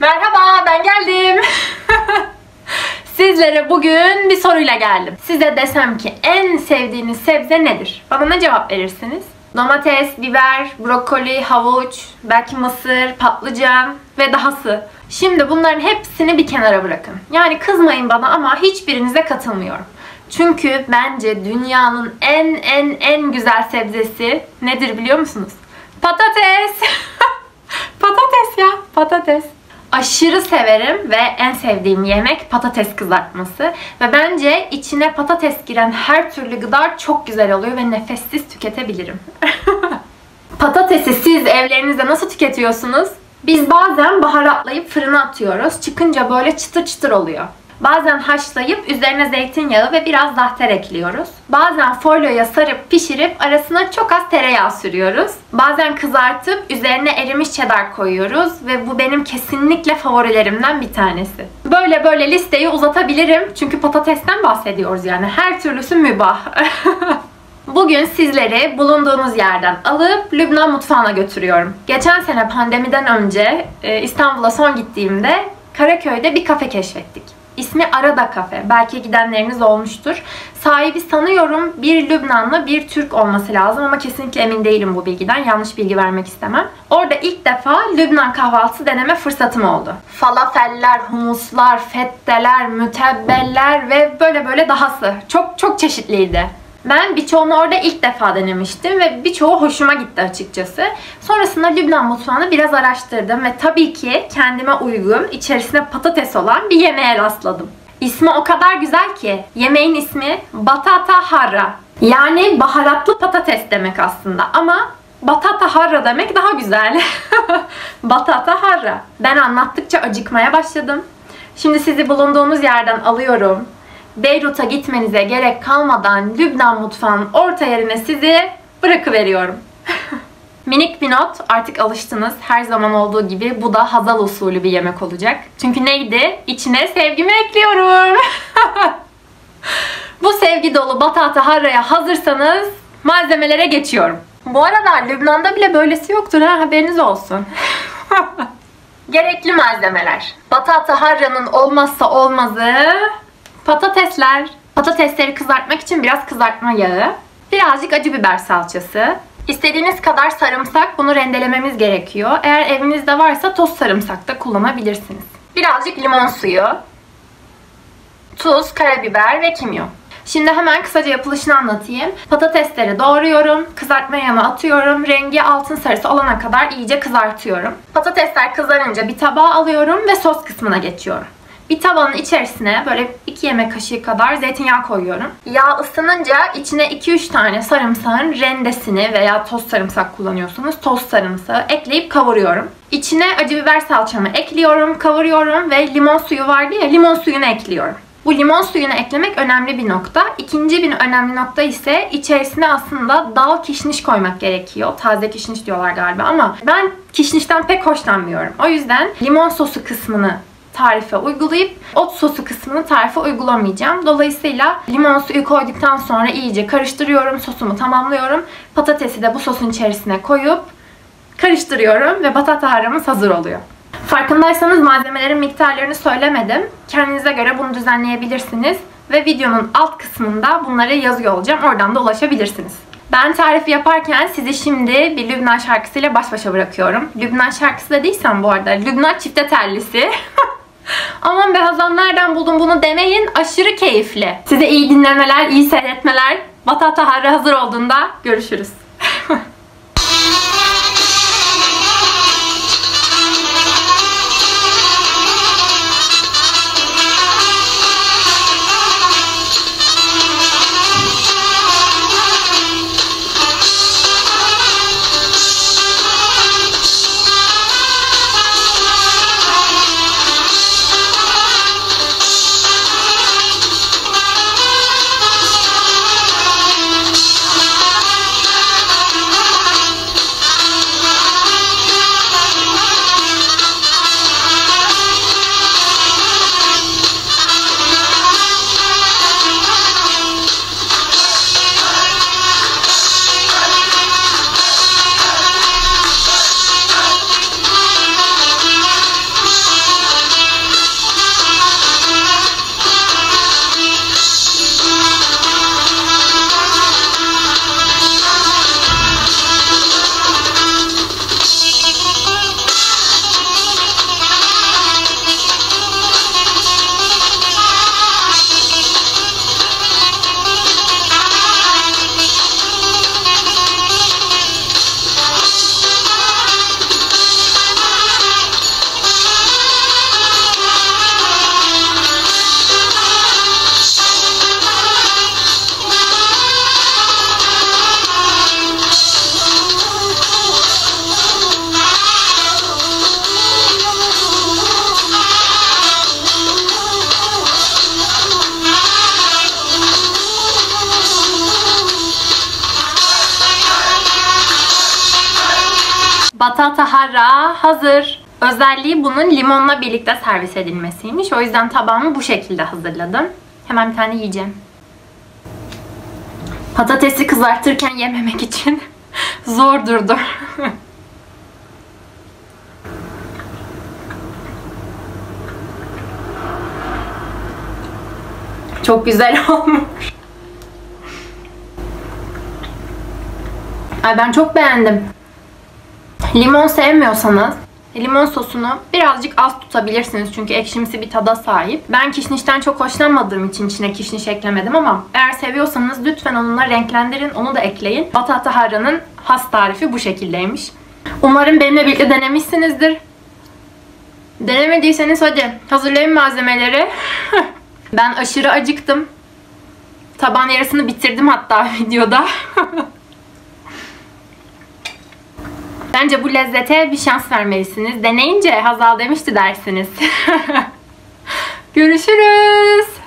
Merhaba ben geldim. Sizlere bugün bir soruyla geldim. Size desem ki en sevdiğiniz sebze nedir? Bana ne cevap verirsiniz? Domates, biber, brokoli, havuç, belki mısır, patlıcan ve dahası. Şimdi bunların hepsini bir kenara bırakın. Yani kızmayın bana ama hiçbirinize katılmıyorum. Çünkü bence dünyanın en en en güzel sebzesi nedir biliyor musunuz? Patates. patates ya, patates. Aşırı severim ve en sevdiğim yemek patates kızartması. Ve bence içine patates giren her türlü gıda çok güzel oluyor ve nefessiz tüketebilirim. Patatesi siz evlerinizde nasıl tüketiyorsunuz? Biz bazen baharatlayıp fırına atıyoruz. Çıkınca böyle çıtır çıtır oluyor. Bazen haşlayıp üzerine zeytinyağı ve biraz zahter ekliyoruz. Bazen folyoya sarıp pişirip arasına çok az tereyağı sürüyoruz. Bazen kızartıp üzerine erimiş cheddar koyuyoruz ve bu benim kesinlikle favorilerimden bir tanesi. Böyle böyle listeyi uzatabilirim çünkü patatesten bahsediyoruz yani her türlüsü mübah. Bugün sizleri bulunduğunuz yerden alıp Lübnan mutfağına götürüyorum. Geçen sene pandemiden önce e, İstanbul'a son gittiğimde Karaköy'de bir kafe keşfettik. İsmi Arada Kafe. Belki gidenleriniz olmuştur. Sahibi sanıyorum bir Lübnanlı bir Türk olması lazım ama kesinlikle emin değilim bu bilgiden. Yanlış bilgi vermek istemem. Orada ilk defa Lübnan kahvaltısı deneme fırsatım oldu. Falafeller, humuslar, fetteler, mütebbeller ve böyle böyle dahası. Çok çok çeşitliydi. Ben birçoğunu orada ilk defa denemiştim ve birçoğu hoşuma gitti açıkçası. Sonrasında Lübnan mutfağını biraz araştırdım ve tabii ki kendime uygun, içerisine patates olan bir yemeğe rastladım. İsmi o kadar güzel ki. Yemeğin ismi Batata Harra. Yani baharatlı patates demek aslında ama Batata harra demek daha güzel. Batata harra. Ben anlattıkça acıkmaya başladım. Şimdi sizi bulunduğunuz yerden alıyorum. Beyrut'a gitmenize gerek kalmadan Lübnan mutfağının orta yerine sizi bırakıveriyorum. Minik bir not, artık alıştınız. Her zaman olduğu gibi bu da Hazal usulü bir yemek olacak. Çünkü neydi? İçine sevgimi ekliyorum. bu sevgi dolu batata harraya hazırsanız malzemelere geçiyorum. Bu arada Lübnan'da bile böylesi yoktur ha haberiniz olsun. Gerekli malzemeler. Batata harranın olmazsa olmazı Patatesler. Patatesleri kızartmak için biraz kızartma yağı. Birazcık acı biber salçası. İstediğiniz kadar sarımsak bunu rendelememiz gerekiyor. Eğer evinizde varsa toz sarımsak da kullanabilirsiniz. Birazcık limon suyu. Tuz, karabiber ve kimyon. Şimdi hemen kısaca yapılışını anlatayım. Patatesleri doğruyorum, kızartma yağına atıyorum, rengi altın sarısı olana kadar iyice kızartıyorum. Patatesler kızarınca bir tabağa alıyorum ve sos kısmına geçiyorum. Bir tavanın içerisine böyle 2 yemek kaşığı kadar zeytinyağı koyuyorum. Yağ ısınınca içine 2-3 tane sarımsağın rendesini veya toz sarımsak kullanıyorsunuz. Toz sarımsağı ekleyip kavuruyorum. İçine acı biber salçamı ekliyorum, kavuruyorum ve limon suyu vardı ya limon suyunu ekliyorum. Bu limon suyunu eklemek önemli bir nokta. İkinci bir önemli nokta ise içerisine aslında dal kişniş koymak gerekiyor. Taze kişniş diyorlar galiba ama ben kişnişten pek hoşlanmıyorum. O yüzden limon sosu kısmını tarife uygulayıp ot sosu kısmını tarife uygulamayacağım. Dolayısıyla limon suyu koyduktan sonra iyice karıştırıyorum. Sosumu tamamlıyorum. Patatesi de bu sosun içerisine koyup karıştırıyorum ve batata haramız hazır oluyor. Farkındaysanız malzemelerin miktarlarını söylemedim. Kendinize göre bunu düzenleyebilirsiniz. Ve videonun alt kısmında bunları yazıyor olacağım. Oradan da ulaşabilirsiniz. Ben tarifi yaparken sizi şimdi bir Lübnan şarkısıyla baş başa bırakıyorum. Lübnan şarkısı da değilsem bu arada. Lübnan çifte tellisi. Aman be Hazan nereden buldun bunu demeyin. Aşırı keyifli. Size iyi dinlemeler, iyi seyretmeler. Batata harri hazır olduğunda görüşürüz. Batata hara hazır. Özelliği bunun limonla birlikte servis edilmesiymiş. O yüzden tabağımı bu şekilde hazırladım. Hemen bir tane yiyeceğim. Patatesi kızartırken yememek için zor durdu. Çok güzel olmuş. Ay ben çok beğendim. Limon sevmiyorsanız limon sosunu birazcık az tutabilirsiniz çünkü ekşimsi bir tada sahip. Ben kişnişten çok hoşlanmadığım için içine kişniş eklemedim ama eğer seviyorsanız lütfen onunla renklendirin, onu da ekleyin. Batata harranın has tarifi bu şekildeymiş. Umarım benimle birlikte denemişsinizdir. Denemediyseniz hadi hazırlayın malzemeleri. ben aşırı acıktım. Taban yarısını bitirdim hatta videoda. Bence bu lezzete bir şans vermelisiniz. Deneyince Hazal demişti dersiniz. Görüşürüz.